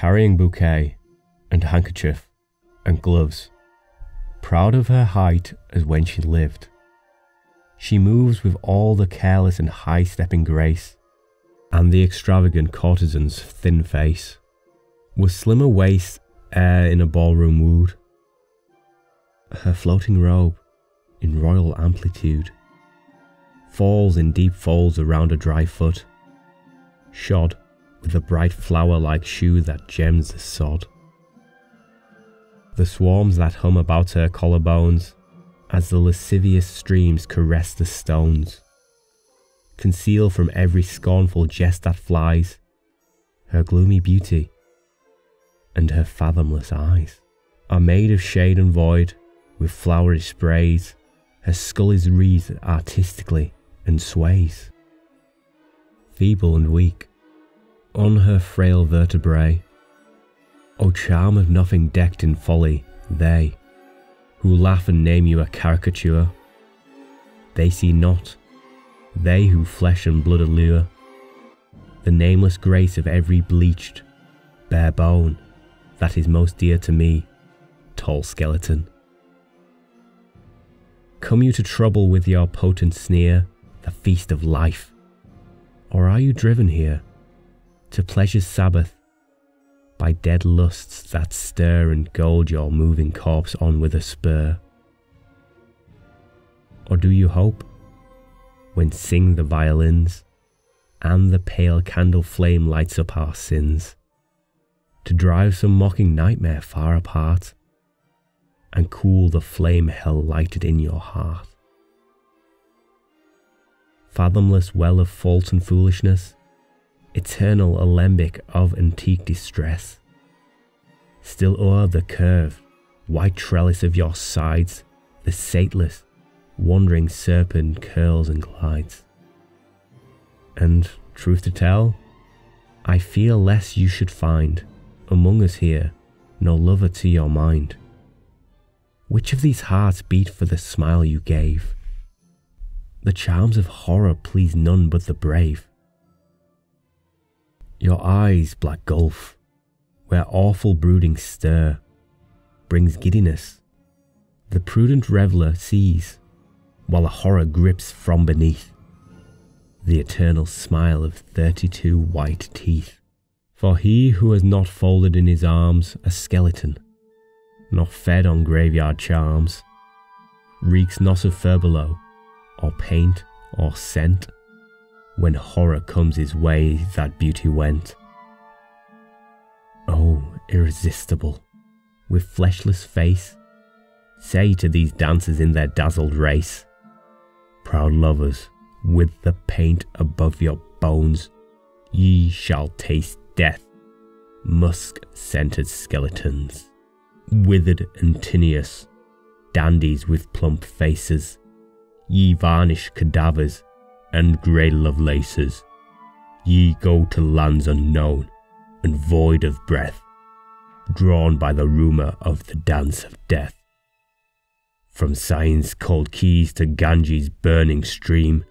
carrying bouquet and handkerchief and gloves, proud of her height as when she lived. She moves with all the careless and high stepping grace, and the extravagant courtesan's thin face, with slimmer waist e'er in a ballroom wooed. Her floating robe, in royal amplitude, falls in deep folds around a dry foot, shod with a bright flower like shoe that gems the sod. The swarms that hum about her collarbones, as the lascivious streams caress the stones, conceal from every scornful jest that flies her gloomy beauty and her fathomless eyes are made of shade and void with flowery sprays. Her skull is wreathed artistically and sways. Feeble and weak, on her frail vertebrae, O charm of nothing decked in folly, they, who laugh and name you a caricature, they see not, they who flesh and blood allure, the nameless grace of every bleached, bare bone that is most dear to me, tall skeleton. Come you to trouble with your potent sneer the feast of life? Or are you driven here to pleasure's Sabbath by dead lusts that stir and goad your moving corpse on with a spur? Or do you hope, when sing the violins, and the pale candle flame lights up our sins, to drive some mocking nightmare far apart, and cool the flame hell lighted in your heart? Fathomless well of fault and foolishness, eternal alembic of antique distress. Still o'er the curved, white trellis of your sides, the sateless, wandering serpent curls and glides. And, truth to tell, I fear lest you should find, among us here, no lover to your mind. Which of these hearts beat for the smile you gave? The charms of horror please none but the brave. Your eyes, black gulf, where awful brooding stir brings giddiness. The prudent reveller sees, while a horror grips from beneath the eternal smile of thirty two white teeth. For he who has not folded in his arms a skeleton, nor fed on graveyard charms, reeks not of furbelow, or paint, or scent when horror comes his way that beauty went. Oh, irresistible, with fleshless face, say to these dancers in their dazzled race, proud lovers, with the paint above your bones, ye shall taste death, musk scented skeletons, withered and dandies with plump faces, ye varnished cadavers and grey Lovelaces, ye go to lands unknown and void of breath, drawn by the rumour of the dance of death. From Seine's cold quays to Ganges' burning stream,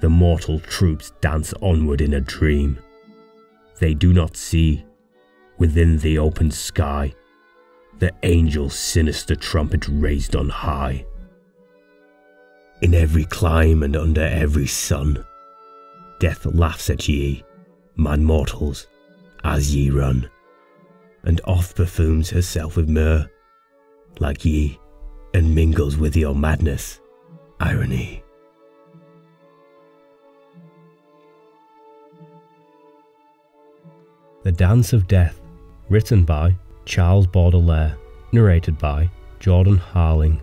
the mortal troops dance onward in a dream. They do not see, within the open sky, the angel's sinister trumpet raised on high in every clime and under every sun. Death laughs at ye, man mortals, as ye run, and oft perfumes herself with myrrh, like ye, and mingles with your madness, irony. The Dance of Death, written by Charles Baudelaire, narrated by Jordan Harling.